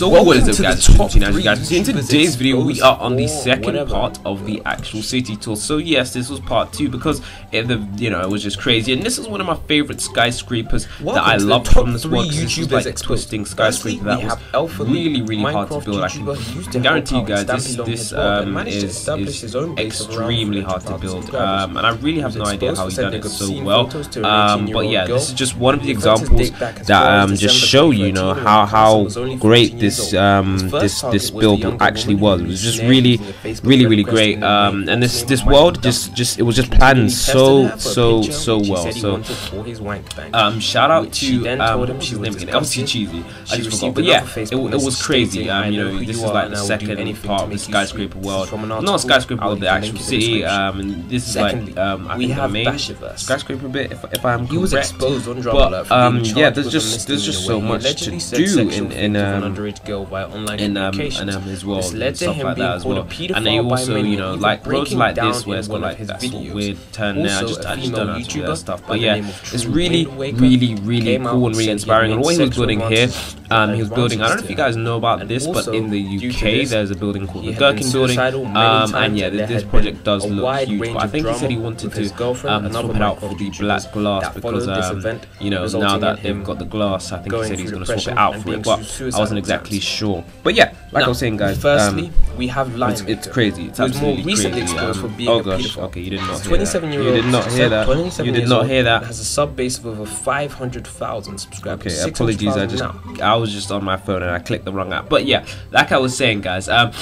So what is up guys, three guys in today's video we are on the second whatever. part of the actual city tour. So yes, this was part two because it, the you know it was just crazy and this is one of my favorite skyscrapers Welcome that I loved from this world this YouTubers like exposed. twisting Firstly, skyscraper that was have Alpha League, really really hard to build. I can guarantee you guys this this his world and um, is, is his own base of around extremely hard to build um, and I really have no idea how he done it so well. photos to an Um, but yeah, this is just one of the examples date back as that um, just show you know how how Carson was only 14 great years this um this this build actually was. It was just really using a Facebook really really great and um and this this world just just it was just planned so her for a so so well so wanted for his wank bank. um, shout out to um, told him what's she his was name again? Obviously cheesy. I just forgot, but yeah, it, it was crazy. Um, you know this is like the I will do second part of the skyscraper speak." This is world, not skyscraper world, the actual link in the city. Um, and this is like um, I think the main skyscraper bit, if, if I'm He was exposed on Drama But um, yeah, there's just there's just so much to do in in um underage girl via online in um, and um, his world This led and to stuff him like being that as called well. a pedophile And they by also, many, you know, like breaking like down this where it's got like his that sort of videos. weird turn there. I just I just don't know how to do that stuff. But yeah, it's really really really cool and and really inspiring. And what he was building here, um, he was building. I don't know if you guys know about And this, but in the UK this, there's a building called the Gherkin building. Um, and yeah, this project does look huge. But I think he said he wanted to um, swap it out for the black glass because um, you know now that they've got the glass, I think he said he's going to swap it out for it. But I wasn't exactly sure. But yeah, like I was saying, guys. Firstly, um, we have Lime it's, it's crazy. It's was more absolutely recently crazy. exposed Um, for being oh a gosh, pedophile. okay, you did not This hear that. 27 year You did not hear that. 27 You did not hear that. Has a sub base of over 500,000 subscribers. Okay, apologies. I just now. I was just on my phone and I clicked the wrong app. But yeah, like I was saying, guys. Um,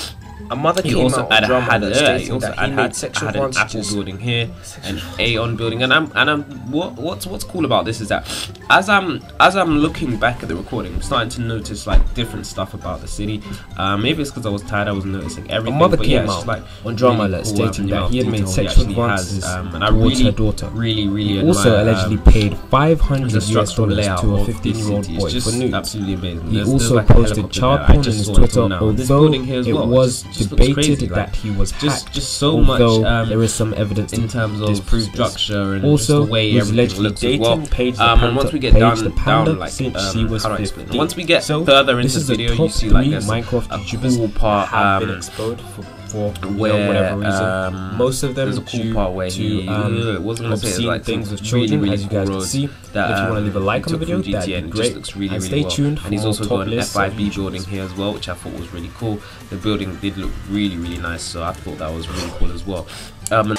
A mother he came also out had, on drama had, uh, stating he also had, he had, sexual had an Apple building here, an Aeon building, and I'm and I'm what what's what's cool about this is that as I'm as I'm looking back at the recording, I'm starting to notice like different stuff about the city. Uh, maybe it's because I was tired, I was noticing everything. A mother but came just out like on Drama really Alert cool stating that he had made sexual actually has, advances um, and I towards really, her daughter. really, really He also admire, allegedly um, paid 500 US dollars to a 15 year old boy for nudes. absolutely amazing. He There's- also posted child porn on his Twitter, although building here as it was just- just looks debated crazy, that like, he was just hacked. just so much um, there is some evidence in terms of structure and Also, the way he was everything looks dating well. Paige the um, and once we get down, the Panda down like since um, she was how do I explain Once we get So, further this into is the the video, you see like there's Minecraft a cool part um, exposed for, for where, whatever reason. Um, most of them there's a cool part where to um, obscene like things with children, really, as you guys can see. That, if you want to leave a um, like on the video, that'd be great. Looks really, and stay well. tuned. And he's also got an FIB building here as well, which I thought was really cool. The building did look really, really nice, so I thought that was really cool as well. Um,